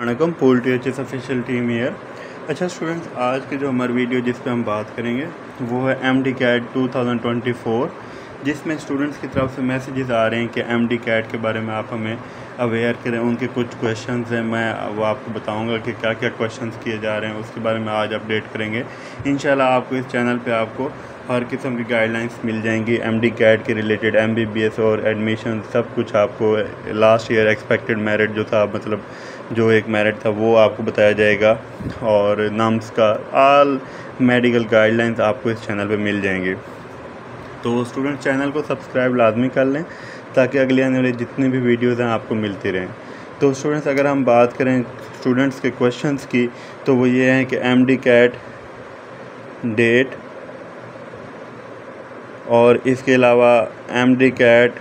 وعلیکم poultry H S official team year اچھا students آج کے جو ہماری ویڈیو جس پہ ہم بات کریں گے، وہ ہے MDCAT two thousand twenty four جس میں اسٹوڈنٹس کی طرف سے میسیجز آ رہے ہیں کہ ایم ڈی کیٹ کے بارے میں آپ ہمیں اویئر کریں، ان کے کچھ کویشچنز ہیں۔ میں وہ آپ کو بتاؤں گا کہ کیا کیا کویشچنز کیے جا رہے ہیں، اس کے بارے میں آج اپڈیٹ کریں گے۔ انشاءاللہ آپ کو اس چینل پہ آپ کو ہر قسم کی گائیڈ لائنس مل جائیں گی۔ ایم ڈی کیٹ کے related M B B S اور ایڈمیشن سب کچھ آپ کو لاسٹ ایئر ایکسپیکٹڈ میرٹ جو تھا مطلب جو ایک میرٹ تھا، وہ آپ کو بتایا جائے گا اور نامس کا آل میڈیکل گائیڈ لائنس آپ کو اس چینل پہ مل جائیں گے۔ تو اسٹوڈنٹ چینل کو سبسکرائب لازمی کر لیں تاکہ اگلے آنے والے جتنے بھی ویڈیوز ہیں آپ کو ملتی رہیں۔ تو اسٹوڈنٹس اگر ہم بات کریں اسٹوڈنٹس کے کوشچنس کی، تو وہ یہ ہیں کہ ایم ڈی کیٹ ڈیٹ اور اس کے علاوہ ایم ڈی کیٹ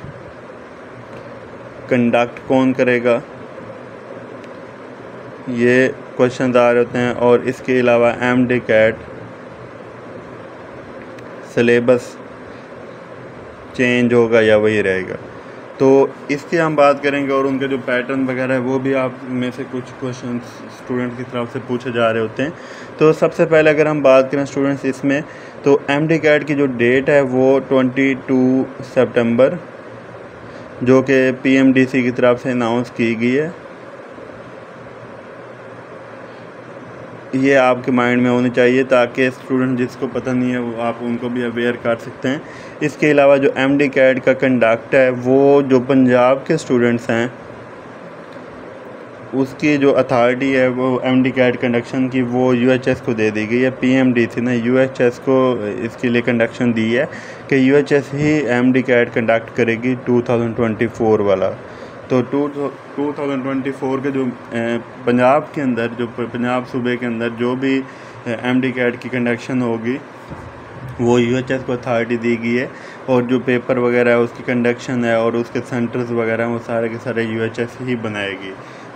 کنڈکٹ کون کرے گا؟ یہ کوشچنز آ رہے ہوتے ہیں اور اس کے علاوہ M D CAT syllabus change ہوگا یا وہی رہے گا۔ تو اس کی ہم بات کریں گے اور ان کے جو پیٹرن وغیرہ ہے وہ بھی آپ میں سے کچھ کوشچنس اسٹوڈنٹ کی طرف سے پوچھے جا رہے ہوتے ہیں۔ تو سب سے پہلے اگر ہم بات کریں اسٹوڈنٹس اس میں، تو ایم ڈی کیٹ کی جو ڈیٹ ہے وہ ٹونٹی ٹو سپٹمبر جو کہ پی ایم ڈی سی کی طرف سے اناؤنس کی گئی ہے۔ یہ آپ کے مائنڈ میں ہونی چاہیے تاکہ اسٹوڈنٹ جس کو پتہ نہیں ہے وہ آپ ان کو بھی اویئر کر سکتے ہیں۔ اس کے علاوہ جو ایم ڈی کیڈ کا کنڈکٹ ہے، وہ جو پنجاب کے اسٹوڈنٹس ہیں، اس کی جو اتھارٹی ہے وہ ایم ڈی کیڈ کنڈکشن کی، وہ یو ایچ ایس کو دے دی گئی ہے۔ پی ایم ڈی سی نے یو ایچ ایس کو اس کے لیے کنڈکشن دی ہے کہ یو ایچ ایس ہی ایم ڈی کیڈ کنڈکٹ کرے گی۔ ٹو تھاؤزنڈ ٹوئنٹی فور والا۔ تو two two thousand twenty four کے جو پنجاب کے اندر، جو پنجاب صوبے کے اندر جو بھی ایم ڈی کیٹ کی کنڈکشن ہوگی، وہ یو ایچ ایس کو اتھارٹی دی گئی ہے اور جو پیپر وغیرہ ہے، اس کی کنڈکشن ہے اور اس کے سینٹرز وغیرہ ہیں، وہ سارے کے سارے یو ایچ ایس ہی بنائے گی۔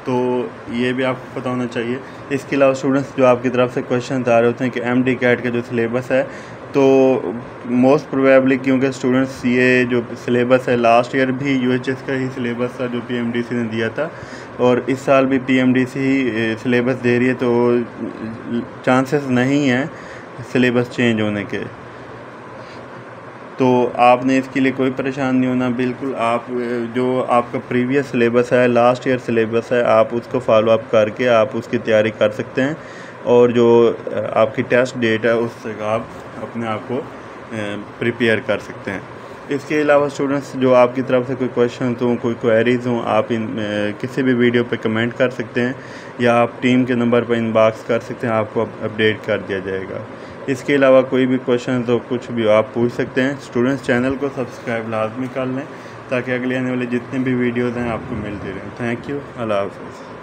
تو یہ بھی آپ کو پتہ ہونا چاہیے۔ اس کے علاوہ اسٹوڈنٹس جو آپ کی طرف سے کویشچنز آ رہے ہوتے ہیں کہ ایم ڈی کیٹ کا جو سلیبس ہے تو موسٹ پروبیبلی کیونکہ اسٹوڈنٹس یہ جو سلیبس ہے لاسٹ ایئر بھی یو ایچ ایس کا ہی سلیبس تھا جو پی ایم ڈی سی نے دیا تھا اور اس سال بھی پی ایم ڈی سی ہی سلیبس دے رہی ہے تو چانسز نہیں ہیں سلیبس چینج ہونے کے۔ تو آپ نے اس کے لیے کوئی پریشان نہیں ہونا، بالکل آپ جو آپ کا پریویس سلیبس ہے لاسٹ ایئر سلیبس ہے، آپ اس کو فالو اپ کر کے آپ اس کی تیاری کر سکتے ہیں اور جو آپ کی ٹیسٹ ڈیٹ ہے، اس سے آپ اپنے آپ کو پریپیئر کر سکتے ہیں۔ اس کے علاوہ اسٹوڈنٹس جو آپ کی طرف سے کوئی کویشچنس ہوں، کوئی کوئریز ہوں، آپ ان کسی بھی ویڈیو پہ کمنٹ کر سکتے ہیں یا آپ ٹیم کے نمبر پہ ان باکس کر سکتے ہیں، آپ کو اپڈیٹ کر دیا جائے گا۔ اس کے علاوہ کوئی بھی کویشچنز ہو، کچھ بھی آپ پوچھ سکتے ہیں۔ اسٹوڈنٹس چینل کو سبسکرائب لازمی کر لیں تاکہ اگلے آنے والے جتنے بھی ویڈیوز ہیں، آپ کو ملتے رہیں۔ تھینک یو اللہ حافظ۔